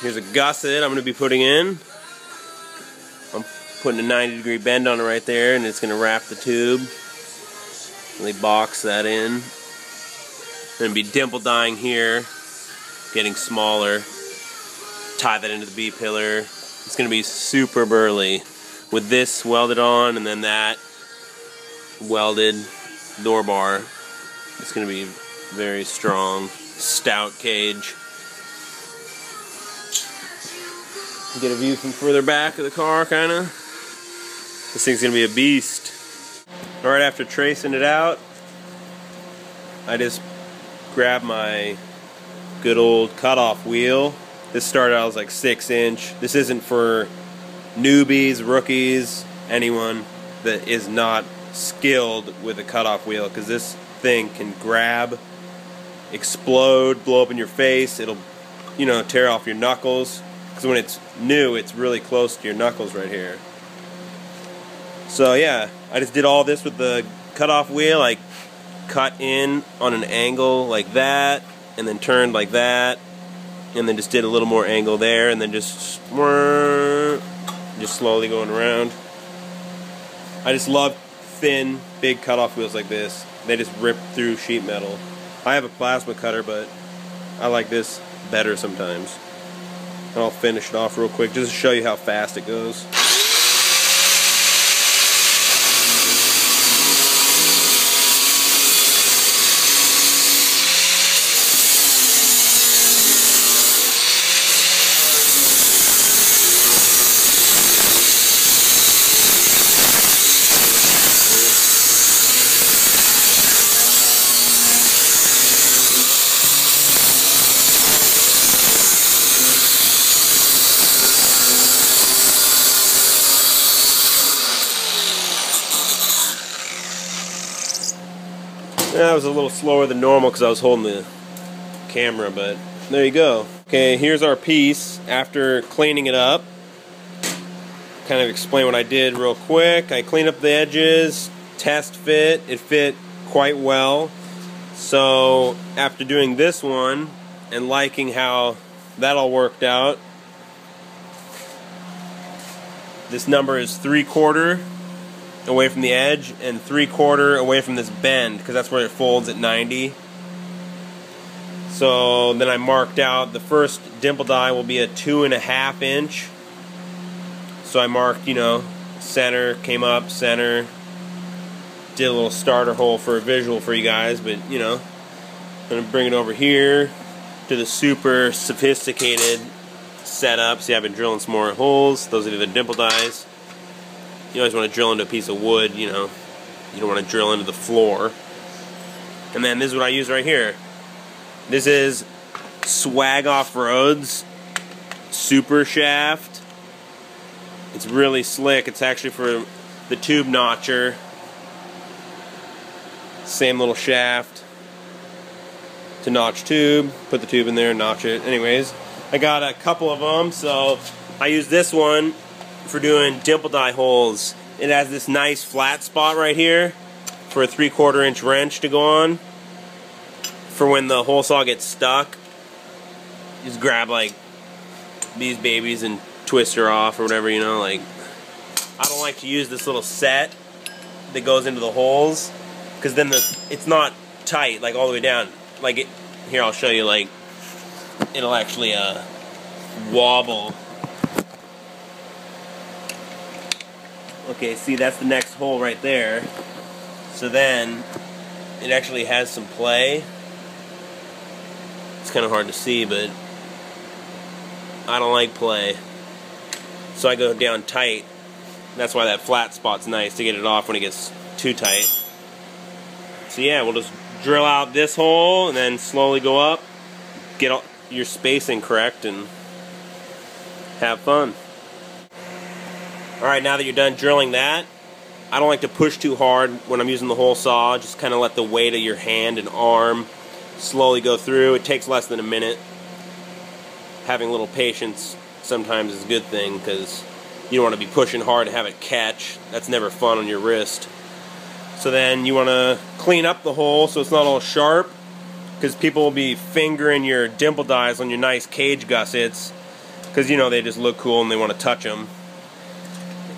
Here's a gusset I'm going to be putting in. I'm putting a 90 degree bend on it right there and it's going to wrap the tube. Really box that in. Going to be dimple dyeing here, getting smaller. Tie that into the B-pillar. It's going to be super burly. With this welded on and then that welded door bar, it's going to be very strong, stout cage. Get a view from further back of the car, kind of. This thing's gonna be a beast. All right, after tracing it out, I just grabbed my good old cutoff wheel. This started out as like six inch. This isn't for newbies, rookies, anyone that is not skilled with a cutoff wheel because this thing can grab, explode, blow up in your face. It'll, you know, tear off your knuckles because when it's new, it's really close to your knuckles right here. So yeah, I just did all this with the cutoff wheel. I cut in on an angle like that, and then turned like that, and then just did a little more angle there, and then just just slowly going around. I just love thin, big cutoff wheels like this. They just rip through sheet metal. I have a plasma cutter, but I like this better sometimes. And I'll finish it off real quick just to show you how fast it goes. That was a little slower than normal because I was holding the camera, but there you go. Okay, here's our piece after cleaning it up. Kind of explain what I did real quick. I cleaned up the edges, test fit. It fit quite well. So after doing this one and liking how that all worked out, this number is three quarter away from the edge and three quarter away from this bend because that's where it folds at 90. So then I marked out the first dimple die will be a two and a half inch. So I marked, you know, center, came up, center, did a little starter hole for a visual for you guys, but you know, I'm gonna bring it over here to the super sophisticated setup. See, I've been drilling some more holes. Those are the dimple dies you always want to drill into a piece of wood, you know. You don't want to drill into the floor. And then this is what I use right here. This is Swag Off Roads Super Shaft. It's really slick. It's actually for the tube notcher. Same little shaft to notch tube. Put the tube in there and notch it. Anyways, I got a couple of them, so I use this one for doing dimple die holes. It has this nice flat spot right here for a three quarter inch wrench to go on. For when the hole saw gets stuck, just grab like these babies and twist her off or whatever, you know, like I don't like to use this little set that goes into the holes because then the it's not tight like all the way down. Like it here I'll show you like it'll actually uh wobble Okay, see that's the next hole right there. So then it actually has some play. It's kind of hard to see, but I don't like play. So I go down tight. That's why that flat spot's nice to get it off when it gets too tight. So yeah, we'll just drill out this hole and then slowly go up, get your spacing correct, and have fun. Alright, now that you're done drilling that, I don't like to push too hard when I'm using the hole saw. Just kind of let the weight of your hand and arm slowly go through. It takes less than a minute. Having a little patience sometimes is a good thing because you don't want to be pushing hard to have it catch. That's never fun on your wrist. So then you want to clean up the hole so it's not all sharp because people will be fingering your dimple dies on your nice cage gussets because you know they just look cool and they want to touch them.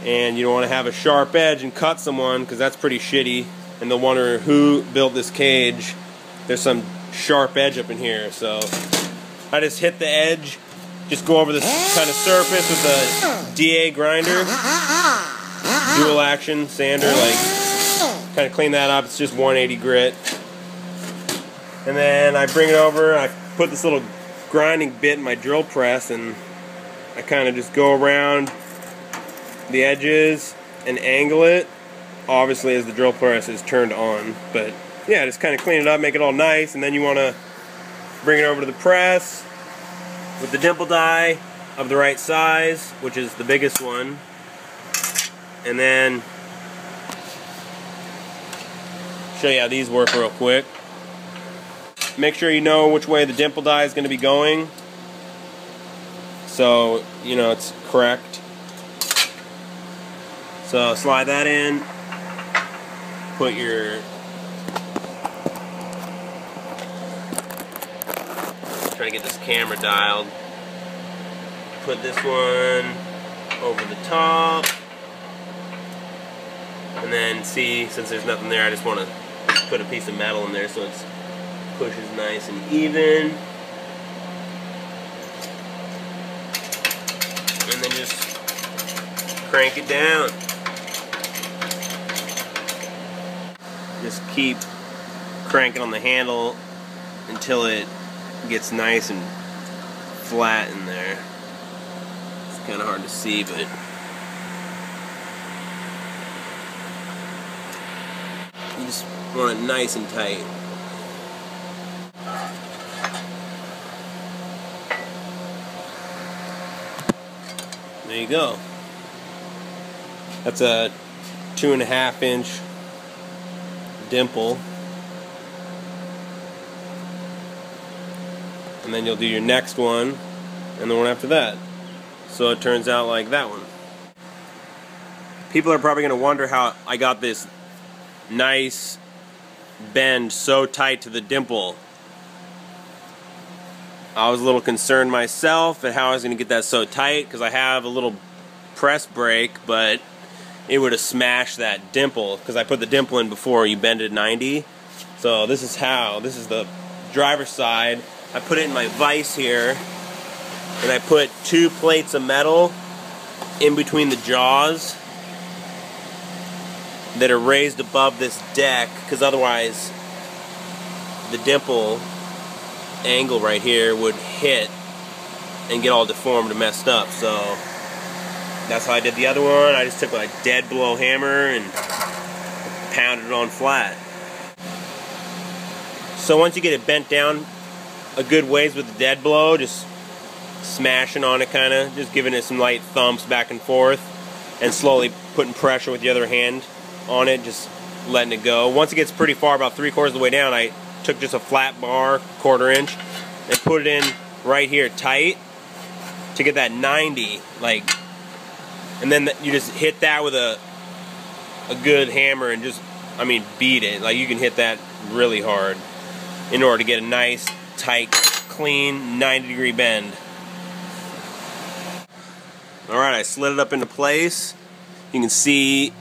And you don't want to have a sharp edge and cut someone because that's pretty shitty. And they'll wonder who built this cage. There's some sharp edge up in here, so I just hit the edge, just go over this kind of surface with the DA grinder, dual action sander, like kind of clean that up. It's just 180 grit. And then I bring it over, I put this little grinding bit in my drill press and I kind of just go around the edges and angle it obviously as the drill press is turned on. But yeah just kind of clean it up make it all nice and then you want to bring it over to the press with the dimple die of the right size which is the biggest one. And then show you how these work real quick. Make sure you know which way the dimple die is going to be going. So you know it's correct so slide that in put your try to get this camera dialed put this one over the top and then see since there's nothing there I just want to put a piece of metal in there so it's pushes nice and even. And then just crank it down. Just keep cranking on the handle until it gets nice and flat in there. It's kind of hard to see, but you just want it nice and tight. There you go. That's a two and a half inch dimple. And then you'll do your next one and the one after that. So it turns out like that one. People are probably going to wonder how I got this nice bend so tight to the dimple. I was a little concerned myself at how I was going to get that so tight because I have a little press brake, but it would have smashed that dimple because I put the dimple in before you bend it 90. So this is how. This is the driver's side. I put it in my vise here, and I put two plates of metal in between the jaws that are raised above this deck because otherwise the dimple angle right here would hit and get all deformed and messed up. So that's how I did the other one. I just took a dead blow hammer and pounded it on flat. So once you get it bent down a good ways with the dead blow, just smashing on it kind of, just giving it some light thumps back and forth and slowly putting pressure with the other hand on it, just letting it go. Once it gets pretty far, about three quarters of the way down, I took just a flat bar, quarter inch, and put it in right here tight to get that 90, like, and then you just hit that with a a good hammer and just, I mean, beat it. Like you can hit that really hard in order to get a nice, tight, clean 90 degree bend. Alright, I slid it up into place. You can see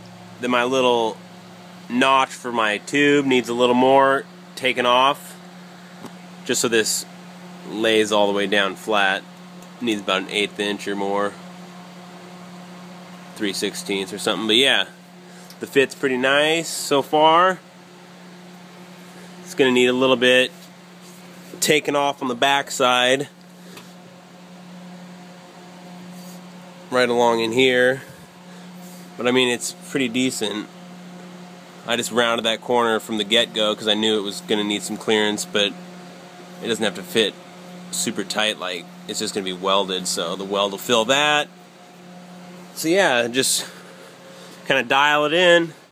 that my little notch for my tube needs a little more taken off just so this lays all the way down flat needs about an eighth inch or more 3 sixteenths or something but yeah. The fit's pretty nice so far. It's gonna need a little bit taken off on the back side right along in here. But I mean it's pretty decent. I just rounded that corner from the get-go because I knew it was going to need some clearance, but it doesn't have to fit super tight like it's just going to be welded, so the weld will fill that. So yeah, just kind of dial it in.